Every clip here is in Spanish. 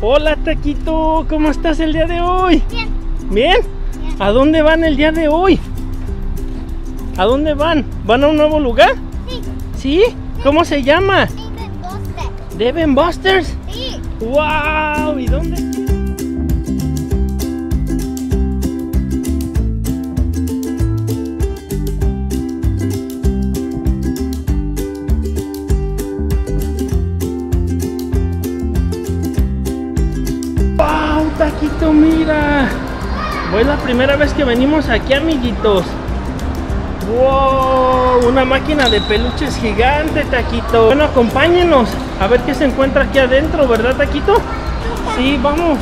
Hola Taquito, ¿cómo estás el día de hoy? Bien. ¿Bien? Bien. ¿A dónde van el día de hoy? ¿A dónde van? ¿Van a un nuevo lugar? Sí. ¿Sí? ¿Cómo se llama? Deben Buster. ¿Devon Busters? Sí. ¡Wow! ¿Y dónde? Mira! Es la primera vez que venimos aquí, amiguitos. ¡Wow! Una máquina de peluches gigante, Taquito. Bueno, acompáñenos a ver qué se encuentra aquí adentro, ¿verdad, Taquito? Sí, vamos.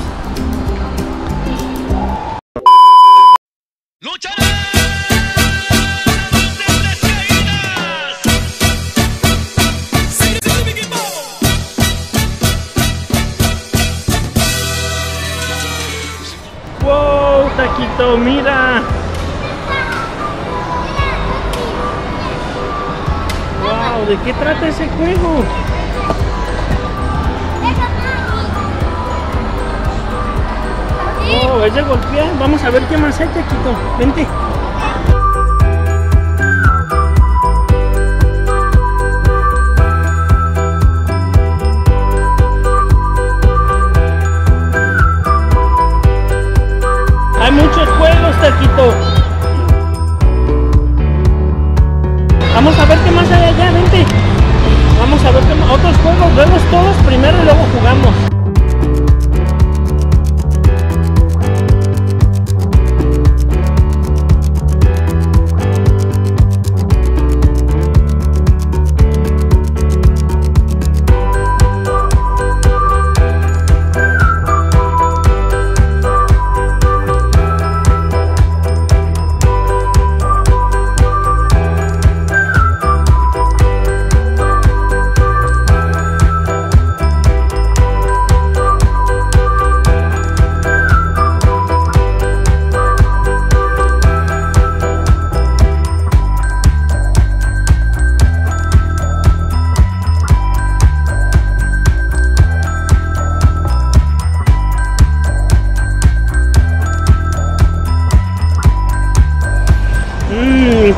Mira! ¡Wow! ¿De qué trata ese juego? ¡Oh, es de golpear! Vamos a ver qué más hay, Taquito. Vente.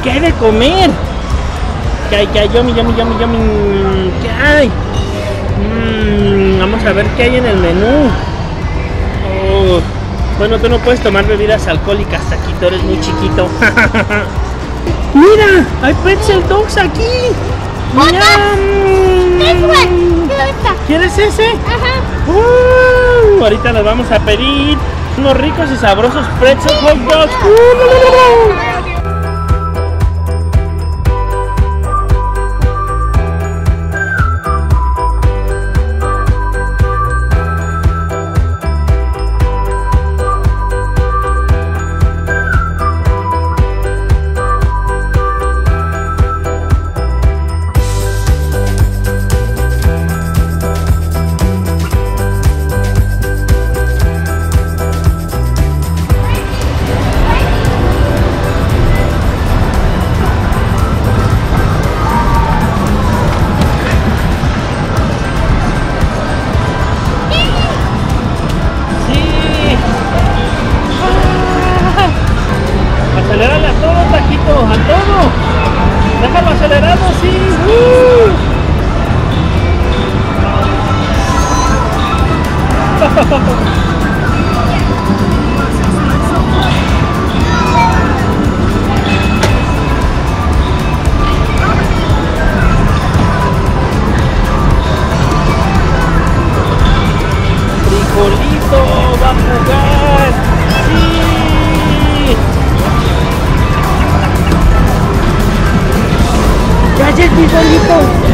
¿Qué hay de comer? ¿Qué hay? ¿Qué hay? Yummy, yummy, yummy, yummy. ¿Qué hay? Mmm, vamos a ver qué hay en el menú. Oh, bueno, tú no puedes tomar bebidas alcohólicas, Taquito, eres muy chiquito. Mira, hay pretzel dogs aquí. Mira. ¿Quieres ese? Ajá. Uh, ahorita nos vamos a pedir unos ricos y sabrosos pretzel hot dogs. Uh.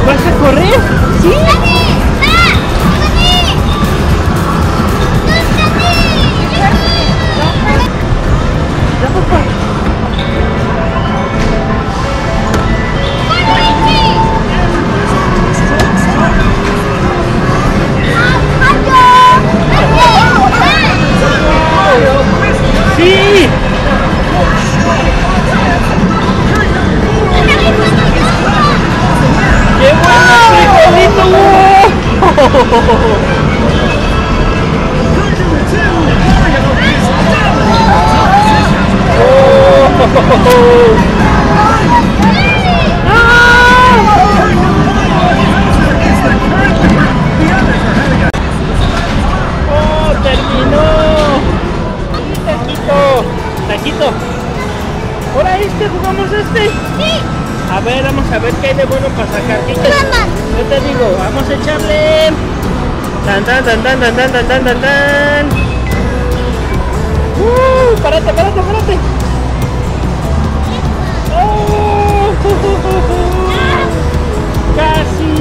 ¿Vas a correr? Sí. Vamos a ver qué hay de bueno para sacar. ¿Qué. Yo te digo, vamos a echarle. Tan tan tan tan tan tan tan tan tan. Uh, párate, párate. Oh, casi.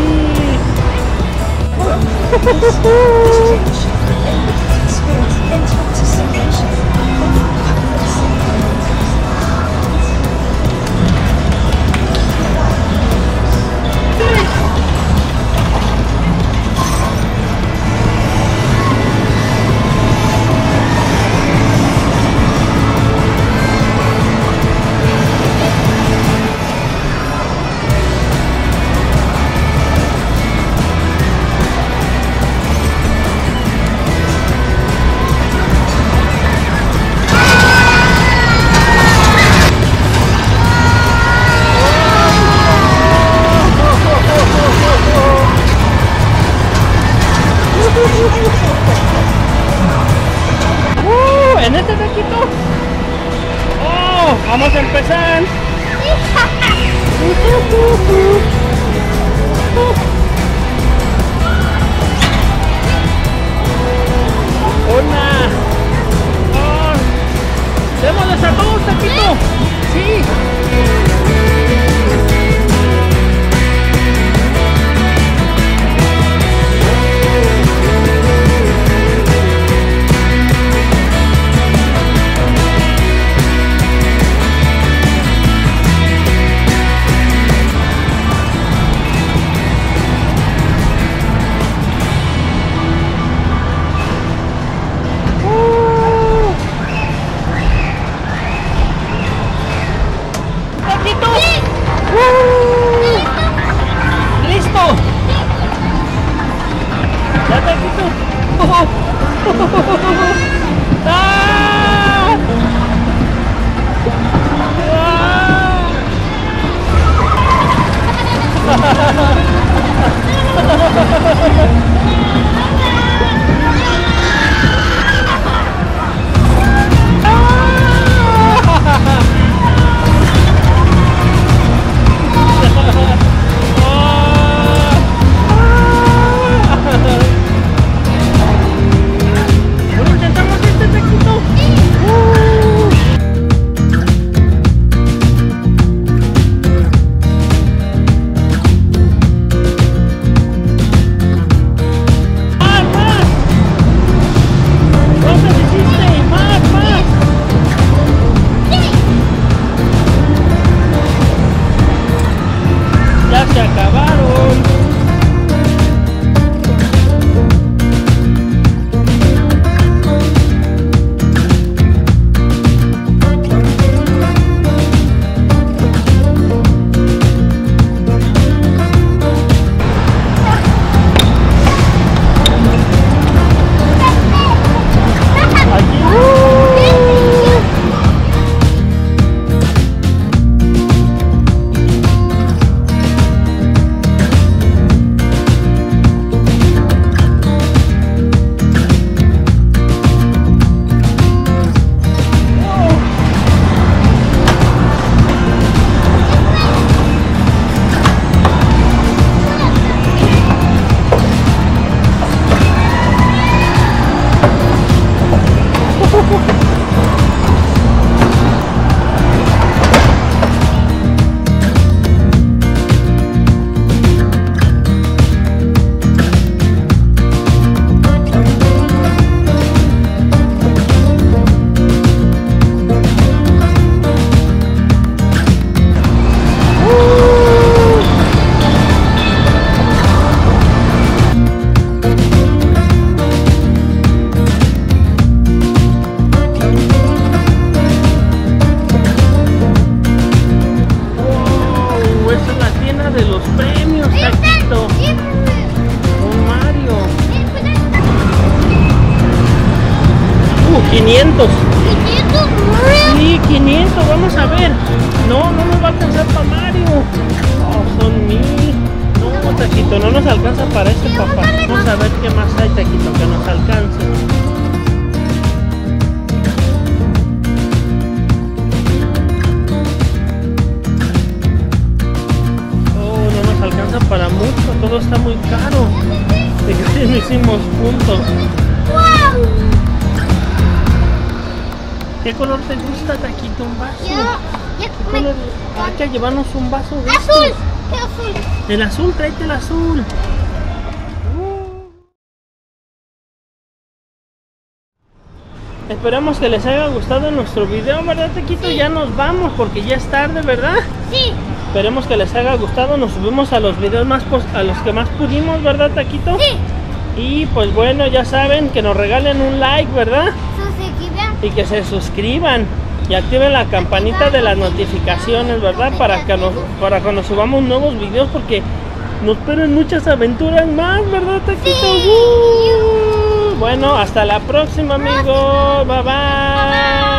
Uh, en este taquito. Oh, vamos a empezar. Una. Dos. Démosles a todos vamos a ver. No, no nos va a alcanzar para Mario. No, son mil. No, Taquito, no nos alcanza para este papá. Vamos a ver qué más hay, Taquito, que nos alcance. para mucho, todo está muy caro. De casi no hicimos puntos. ¡Wow! ¿Qué color te gusta, Taquito? Un vaso. Yo, ¿Qué yo me... color? Hay que llevarnos un vaso de Azul, estos. ¿qué azul? El azul, tráete el azul. Esperamos que les haya gustado nuestro video, ¿verdad, Taquito? Ya nos vamos porque ya es tarde, ¿verdad? Sí, Esperemos que les haya gustado. Nos subimos a los videos más a los que más pudimos, ¿verdad, Taquito? sí. Y pues bueno, ya saben que nos regalen un like, ¿verdad? Y que se suscriban y activen la campanita de las notificaciones, ¿verdad? Para que nos, para cuando subamos nuevos videos porque nos esperan muchas aventuras más, ¿verdad, Taquito? Sí. ¡Uh! Bueno, hasta la próxima, amigos. Bye bye.